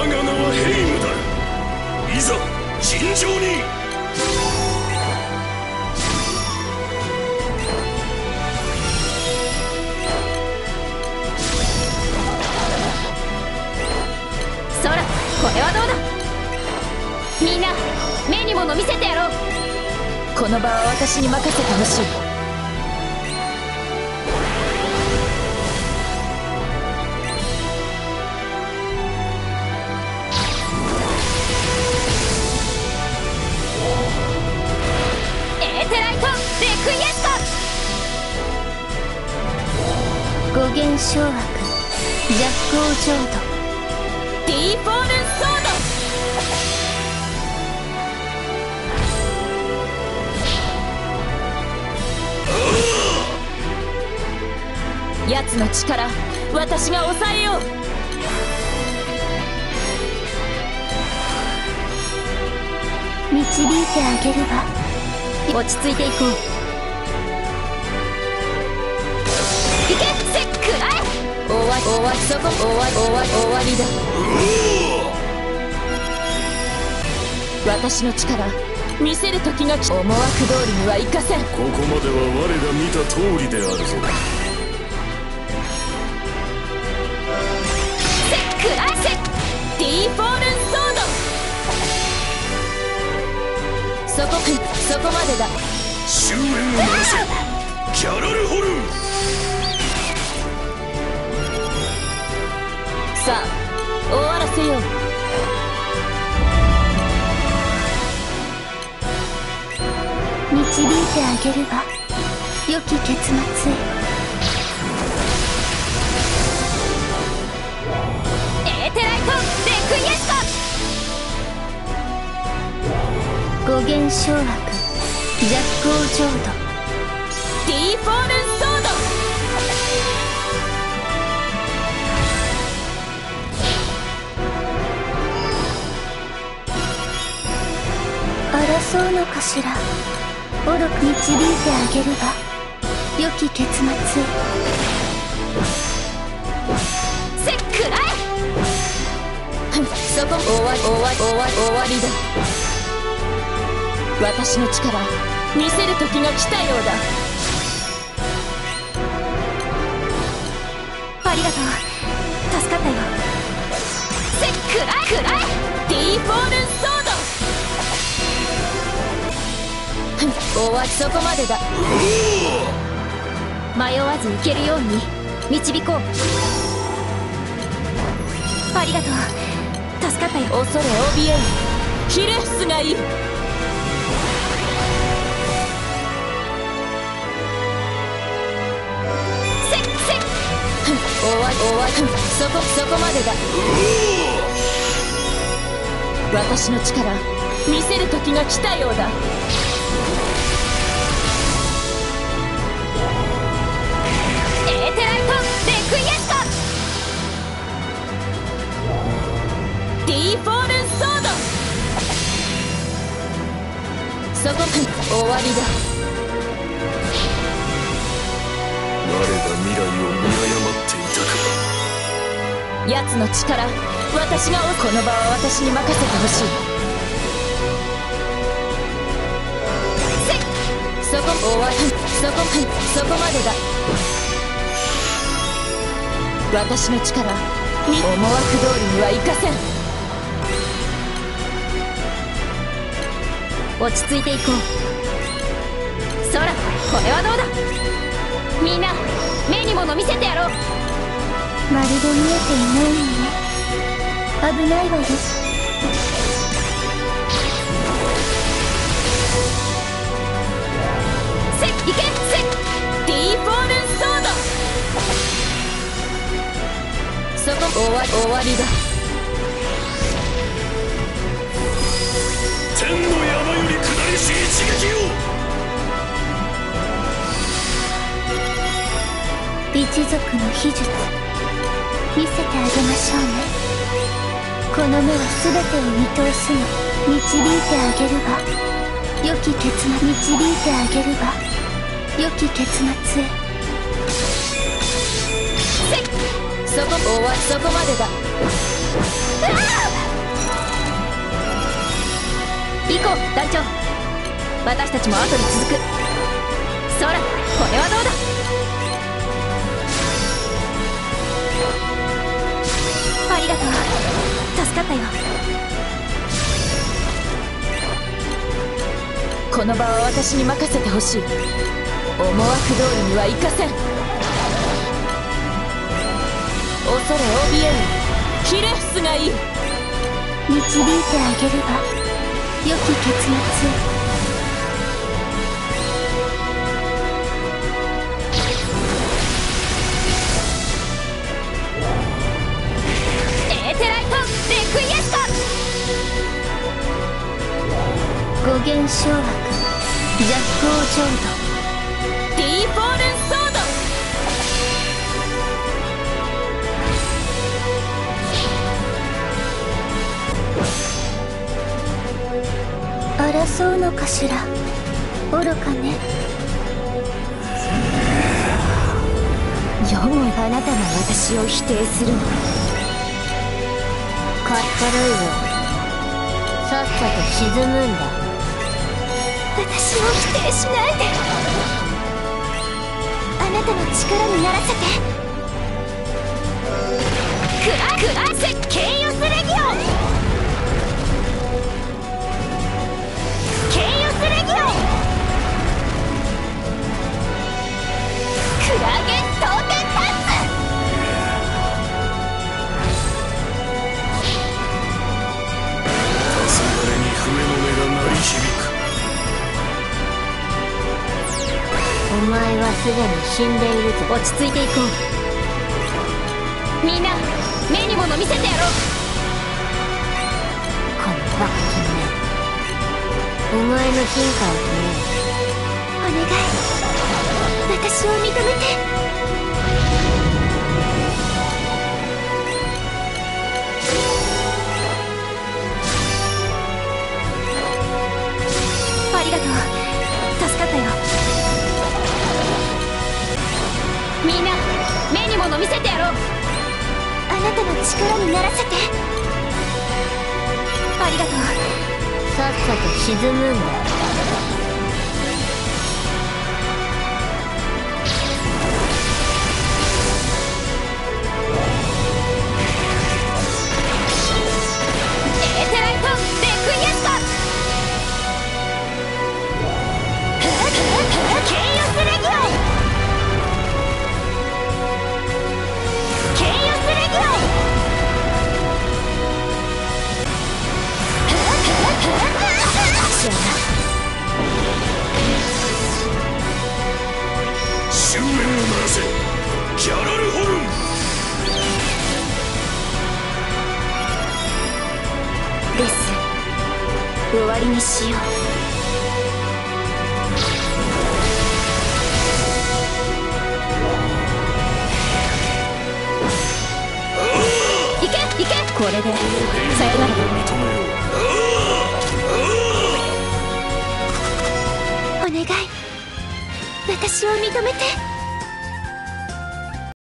我が名はヘイムだ。いざ尋常に。そらこれはどうだ？みんな目に物見せてやろう。この場は私に任せてほしい。掌握弱光浄土ディーフォールンソード奴の力私が抑えよう。導いてあげるわ落ち着いていこうり終わりそこ終わり終わり終わりだ。私の力見せる時が来思惑通りにはいかせん。ここまでは我が見た通りであるぞ。せっくらえせディーフォールンソード。そこそこまでだ。終焉を鳴らせキャラルホルンさあ終わらせよう。導いてあげるわ良き結末へ。エーテライトレクイエスト。五元掌握弱光浄土ディーフォールンソ争うのかしら。愚く導いてあげるわ良き結末。へせっくらえふんそこ終わり終わり終わり終わりだ。私の力見せる時が来たようだ。ありがとう。助かったよ。せっくらえくらえディーフォールンソー終わりそこまでだ。迷わず行けるように導こう。ありがとう。助かったよ。恐れ怯えんヒレフスがいるせっせっ。ふん終わり。終わり。そこそこまでだ。私の力見せる時が来たようだディーフォールンソード。そこ終わりだ。我が未来を見誤っていたか。奴の力私がこの場は私に任せてほしい。そこ終わり。そこそこまでだ。私の力み思惑通りにはいかせん落ち着いていこう。そらこれはどうだ？みんな目に物見せてやろう。まるで見えていないのね。危ないわよ。せいけせディーフォールンソード。そこ終わり終わりだ。天の一族の秘術見せてあげましょうね。この目は全てを見通すの導いてあげるわ良き結末導いてあげるわ良き結末へ。せそこ終わそこまでだ。行こう団長。私たちも後に続く。この場は私に任せてほしい。思惑通りにはいかせん恐れ怯える。ヒレフスがいい導いてあげれば良き結末を。エーテラジャック・オー・ジョードディーフォールンソード争うのかしら？愚かね。よもあなたが私を否定する。のかったるいよ。さっさと沈むんだ。私を否定しないで。あなたの力にならせて。クラクラセケイオスレギオン。ケイオスレギオン。クラゲントーテンタンス。黄昏に笛の音が鳴り響く。前はすでに死んでいるぞ。落ち着いていこう。みんな目に物見せてやろう。このバカ君。めお前の進化を止めるお願い。私を認めてみんな目に物見せてやろう。あなたの力にならせて。ありがとう。さっさと沈むんだ終焉を鳴らせキャラルホルン。レス終わりにしよう。いけいけ。これで。さよなら。お願い。私を認めて。